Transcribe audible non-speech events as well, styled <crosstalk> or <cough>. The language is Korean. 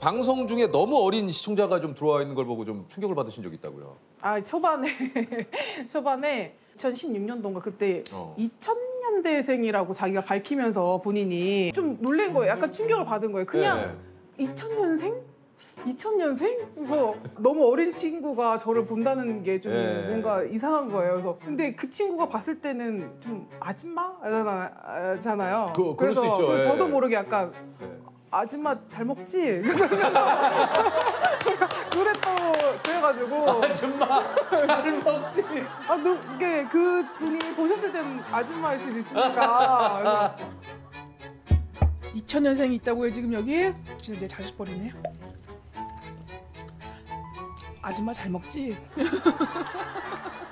방송 중에 너무 어린 시청자가 좀 들어와 있는 걸 보고 좀 충격을 받으신 적 있다고요. 아 초반에 <laughs> 초반에 2016년도인가 그때 어. 2000년대생이라고 자기가 밝히면서 본인이 좀 놀란 거예요. 약간 충격을 받은 거예요. 그냥 네. 2000년생? 2000년생? 그래서 너무 어린 친구가 저를 본다는 게 좀 네. 뭔가 이상한 거예요. 그래서 근데 그 친구가 봤을 때는 좀 아줌마잖아요. 그- 있죠. 그래서 예. 저도 모르게 약간 네. 아줌마 잘 먹지? <laughs> 그래 또 그래가지고 아줌마 잘 먹지. 아, 누, 이게 그 분이 보셨을 땐 아줌마일 수도 있으니까. 2000년생이 있다고요 지금 여기? 진짜 이제 자식버리네. 아줌마 잘 먹지? <laughs>